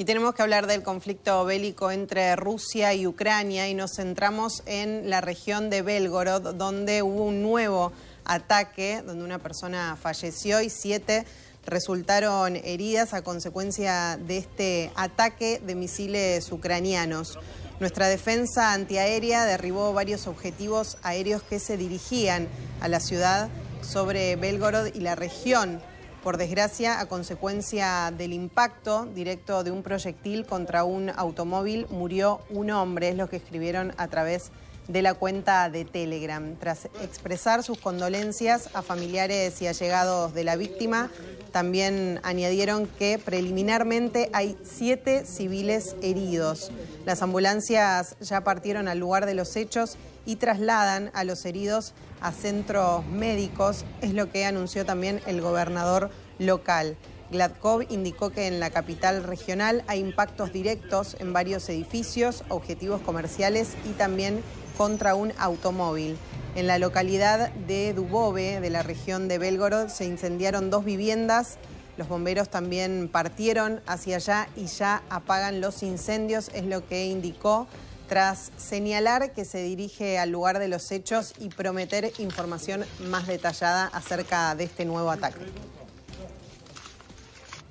Y tenemos que hablar del conflicto bélico entre Rusia y Ucrania y nos centramos en la región de Belgorod, donde hubo un nuevo ataque, donde una persona falleció y siete resultaron heridas a consecuencia de este ataque de misiles ucranianos. Nuestra defensa antiaérea derribó varios objetivos aéreos que se dirigían a la ciudad sobre Belgorod y la región por desgracia, a consecuencia del impacto directo de un proyectil contra un automóvil, murió un hombre, es lo que escribieron a través de la cuenta de Telegram. Tras expresar sus condolencias a familiares y allegados de la víctima, también añadieron que preliminarmente hay siete civiles heridos. Las ambulancias ya partieron al lugar de los hechos y trasladan a los heridos a centros médicos, es lo que anunció también el gobernador local. Gladkov indicó que en la capital regional hay impactos directos en varios edificios, objetivos comerciales y también contra un automóvil. En la localidad de Dubove, de la región de Belgorod, se incendiaron dos viviendas. Los bomberos también partieron hacia allá y ya apagan los incendios, es lo que indicó tras señalar que se dirige al lugar de los hechos y prometer información más detallada acerca de este nuevo ataque.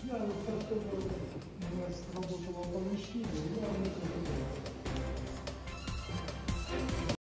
Я вот как только работала э, в помещении, я